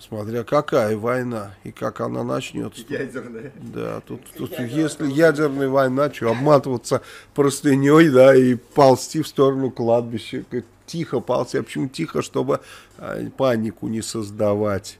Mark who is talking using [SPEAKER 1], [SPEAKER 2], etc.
[SPEAKER 1] Смотря какая война и как она начнется.
[SPEAKER 2] Ядерная.
[SPEAKER 1] Да, тут, тут если ядерная война, что, обматываться простыней, да, и ползти в сторону кладбища. Тихо ползти. А почему тихо? Чтобы а, панику не создавать.